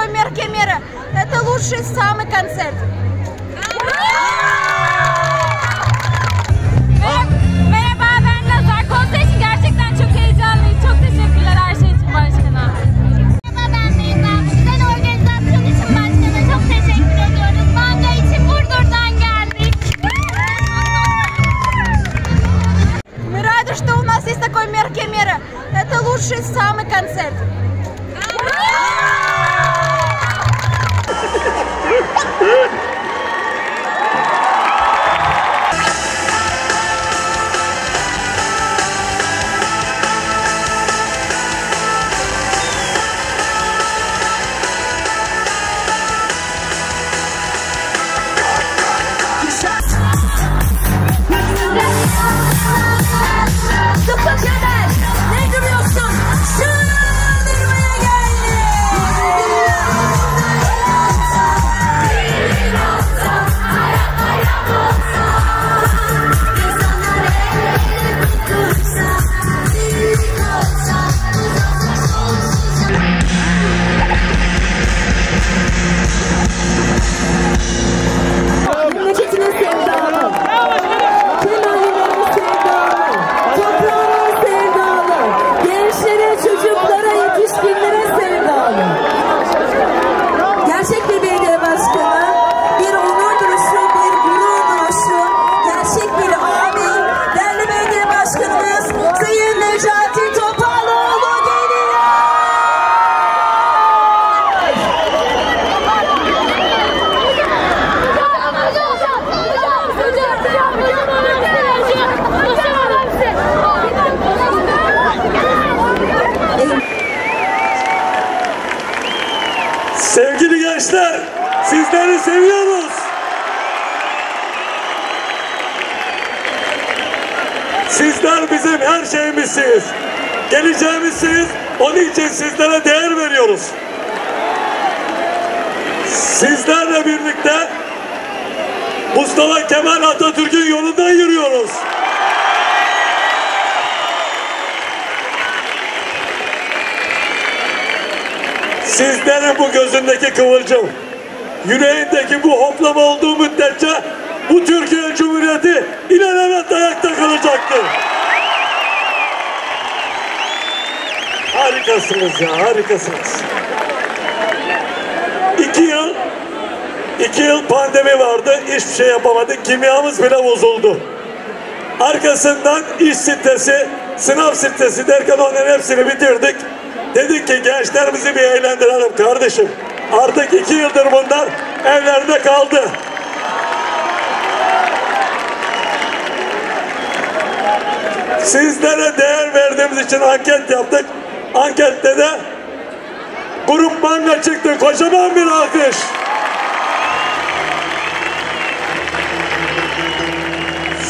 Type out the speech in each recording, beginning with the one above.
такой мерки мира. Это лучший самый концерт. такой мерки. Это лучший самый концерт. Ура! Good. seviyoruz. Sizler bizim her şeyimizsiniz. Geleceğimizsiniz. Onun için sizlere değer veriyoruz. Sizlerle birlikte Mustafa Kemal Atatürk'ün yolundan yürüyoruz. Sizlerin bu gözündeki kıvılcım, yüreğindeki bu hoplama olduğu müddetçe bu Türkiye Cumhuriyeti ilelebet ayakta kalacaktır. Harikasınız ya, harikasınız. İki yıl, iki yıl pandemi vardı, hiçbir şey yapamadık, kimyamız bile bozuldu. Arkasından iş sitesi, sınav sitesi derken onların hepsini bitirdik. Dedik ki gençlerimizi bir eğlendirelim kardeşim. Artık iki yıldır bunlar evlerinde kaldı. Sizlere değer verdiğimiz için anket yaptık. Ankette de grup manga çıktı. Kocaman bir alkış.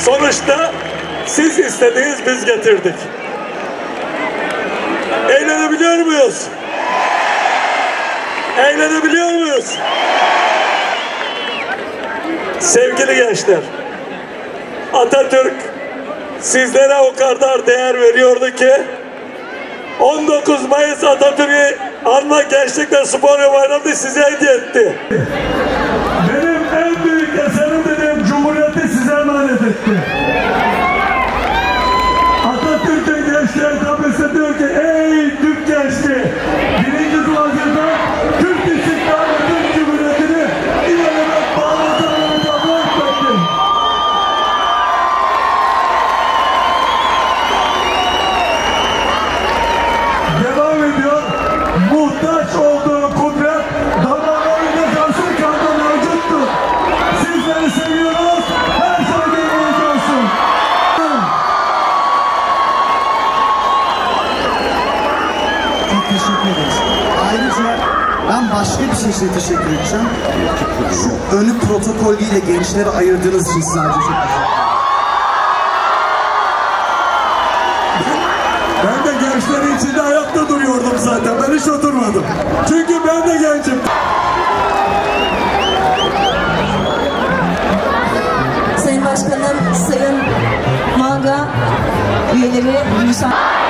Sonuçta siz istediniz biz getirdik. Eğlenebiliyor muyuz? Eğlenebiliyor muyuz? Sevgili gençler, Atatürk sizlere o kadar değer veriyordu ki 19 Mayıs Atatürk'ü anma gençlik ve spor bayramı size hediye etti. Benim en büyük eserim dediğim Cumhuriyeti size emanet etti. Teşekkür ederiz. Ayrıca ben başka bir şey için teşekkür edeceğim. Şu önü protokolüyle gençleri ayırdığınız için size ayrıca çok. Ben de gençlerin içinde ayakta duruyordum zaten. Ben hiç oturmadım. Çünkü ben de gencim. Sayın Başkanım, Sayın Manga üyeleri, müsaade...